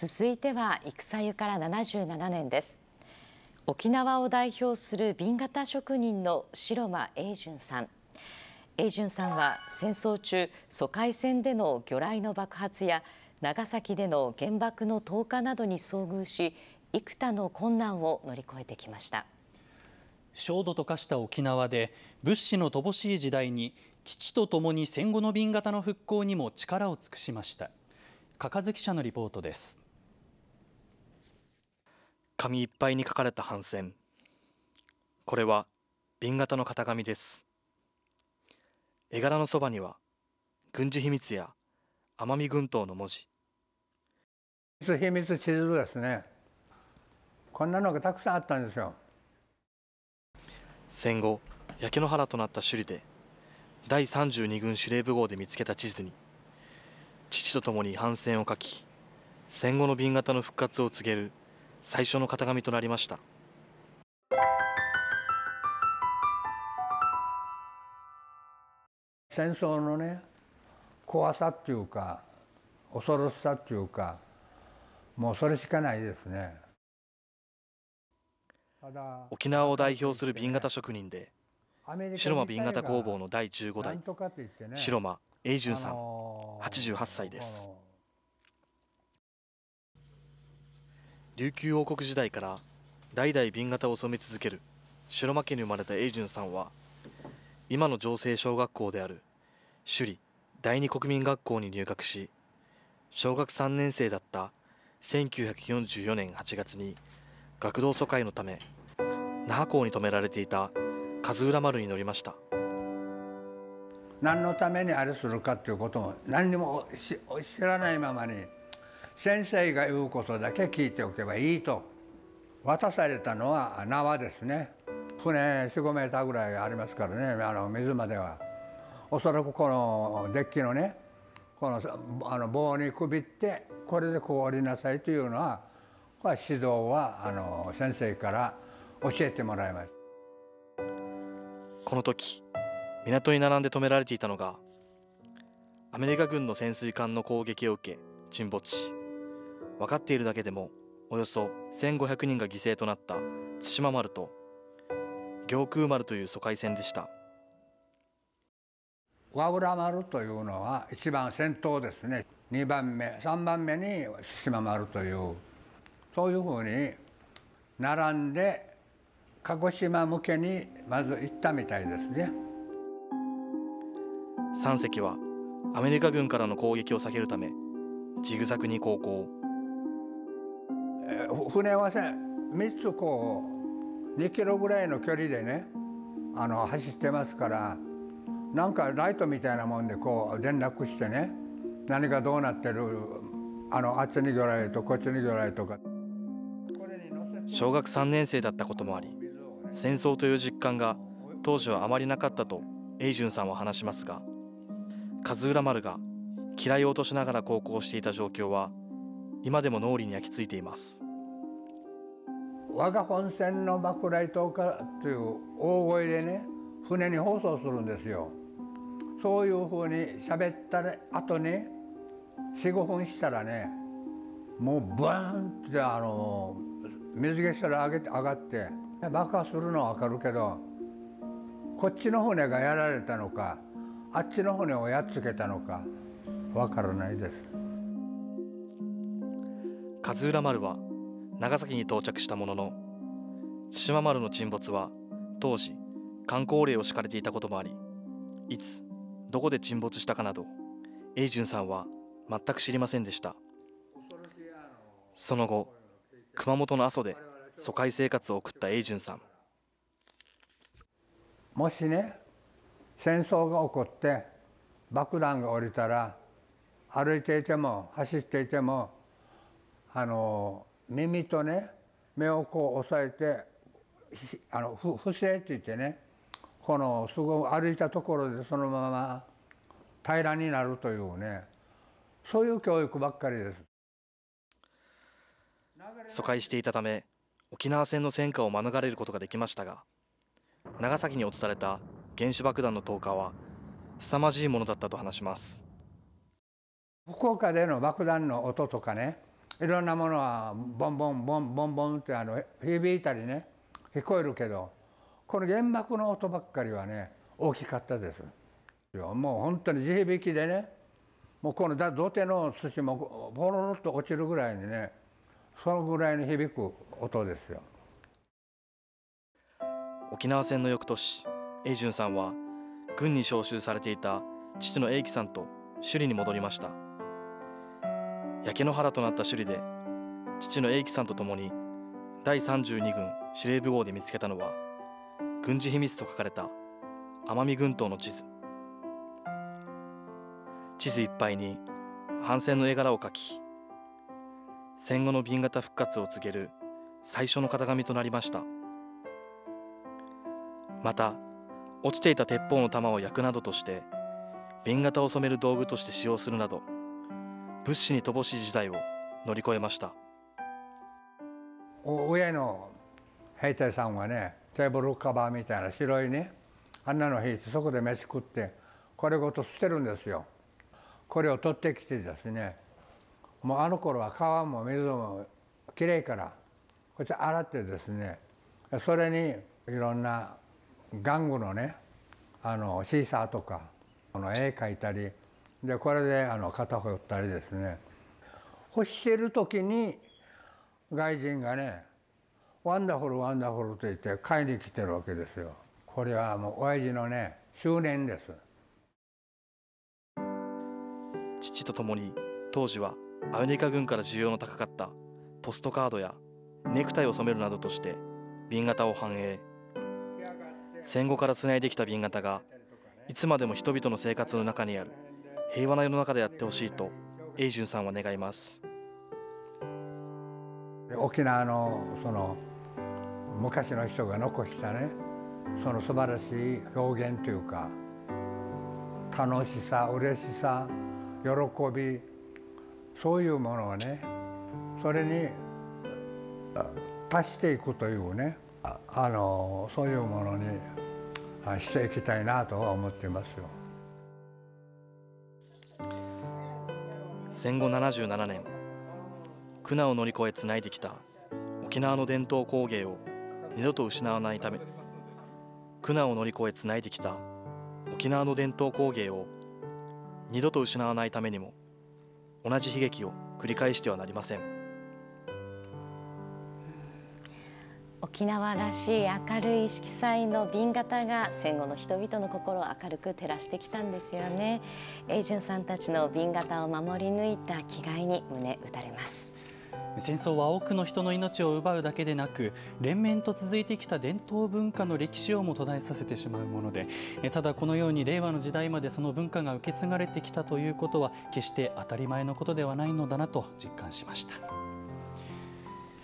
続いては戦湯から77年です。沖縄を代表する瓶型職人の白間英順さん。英順さんは戦争中疎開船での魚雷の爆発や長崎での原爆の投下などに遭遇し幾多の困難を乗り越えてきました。焦土と化した沖縄で物資の乏しい時代に父と共に戦後の瓶型の復興にも力を尽くしました。加賀記者のリポートです。紙いっぱいに書かれた帆船。これは瓶型の型紙です。絵柄のそばには軍事秘密や奄美群島の文字。秘密地図ですね。こんなのがたくさんあったんですよ。戦後焼け野原となった首里で第32軍司令部号で見つけた地図に父と共に反戦を書き戦後の瓶型の復活を告げる最初の型紙となりました。戦争のね怖さっていうか恐ろしさっていうかもうそれしかないですね。沖縄を代表する瓶型職人で白間瓶型工房の第15代白間永順さん88歳です琉球王国時代から代々瓶型を染め続ける白間家に生まれた永順さんは今の情勢小学校である首里第二国民学校に入学し小学3年生だった1944年8月に学童疎開のため那覇港に止められていた勝浦丸に乗りました何のためにあれするかっていうことも何にも知らないままに先生が言うことだけ聞いておけばいいと。渡されたのは縄ですね。船45メーターぐらいありますからね。あの水までは。おそらくこのデッキのねこのあの棒にくびってこれでこう降りなさいというのはこれは指導はあの先生から教えてもらいましこの時港に並んで止められていたのがアメリカ軍の潜水艦の攻撃を受け沈没し分かっているだけでもおよそ1500人が犠牲となった対馬丸と行空丸という疎開船でした。和浦丸というのは一番先頭ですね。2番目3番目に対馬丸というそういうふうに並んで鹿児島向けにまず行ったみたいですね。3隻はアメリカ軍からの攻撃を避けるためジグザグに航行船は3つこう2キロぐらいの距離でねあの走ってますからなんかライトみたいなもんでこう連絡してね何がどうなってるあのあっちに魚雷とこっちに魚雷とか。小学3年生だったこともあり戦争という実感が当時はあまりなかったと永順さんは話しますが勝浦丸が機雷を落としながら航行していた状況は今でも脳裏に焼き付いています。我が本線の爆雷投下という大声でね船に放送するんですよ。そういうふうに喋った後に45分したらねもうバーンってあの水消しから上げて上がって爆破するのは分かるけどこっちの船がやられたのかあっちの船をやっつけたのか分からないです。勝浦丸は長崎に到着したものの対馬丸の沈没は当時観光令を敷かれていたこともありいつどこで沈没したかなど永順さんは全く知りませんでした。その後熊本の阿蘇で疎開生活を送った永順さん。もしね戦争が起こって爆弾が降りたら歩いていても走っていてもあの耳とね目をこう押さえてあの不正って言ってねこのすごい歩いたところでそのまま平らになるというねそういう教育ばっかりです。疎開していたため沖縄戦の戦火を免れることができましたが長崎に落とされた原子爆弾の投下は凄まじいものだったと話します。福岡での爆弾の音とかねいろんなものはボンボンボンボンボンってあの響いたりね聞こえるけどこの原爆の音ばっかりはね大きかったです。もう本当に地響きでねもうこの土手の寿司もボロロっと落ちるぐらいにねそのぐらいに響く音ですよ。沖縄戦の翌年永順さんは軍に召集されていた父の英樹さんと首里に戻りました。焼け野原となった首里で父の英樹さんと共に第32軍司令部号で見つけたのは軍事秘密と書かれた奄美群島の地図。地図いっぱいに反戦の絵柄を描き戦後の紅型復活を告げる最初の型紙となりました。また落ちていた鉄砲の弾を焼くなどとして紅型を染める道具として使用するなど物資に乏しい時代を乗り越えました。上の兵隊さんはねテーブルカバーみたいな白いねあんなの引いてそこで飯食ってこれごと捨てるんですよ。これを取ってきてですねもうあの頃は川も水もきれいからこっち洗ってですねそれにいろんな玩具のねあのシーサーとかあの絵描いたりでこれであの型彫ったりですね干してる時に外人がね「 wonderful wonderful」と言って買いに来てるわけですよ。これはもう親父のね執念です。父と共に当時はアメリカ軍から需要の高かったポストカードやネクタイを染めるなどとして紅型を反映戦後からつないできた紅型がいつまでも人々の生活の中にある平和な世の中でやってほしいと永順さんは願います沖縄のその昔の人が残したねその素晴らしい表現というか楽しさ嬉しさ喜びそういうものをねそれに足していくというねあのそういうものにしていきたいなとは思っていますよ。戦後77年苦難を乗り越えつないできた沖縄の伝統工芸を二度と失わないため苦難を乗り越えつないできた沖縄の伝統工芸を二度と失わないためにも同じ悲劇を繰り返してはなりません。沖縄らしい明るい色彩の紅型が戦後の人々の心を明るく照らしてきたんですよね永順さんたちの紅型を守り抜いた気概に胸打たれます戦争は多くの人の命を奪うだけでなく連綿と続いてきた伝統文化の歴史をも途絶えさせてしまうものでただこのように令和の時代までその文化が受け継がれてきたということは決して当たり前のことではないのだなと実感しました。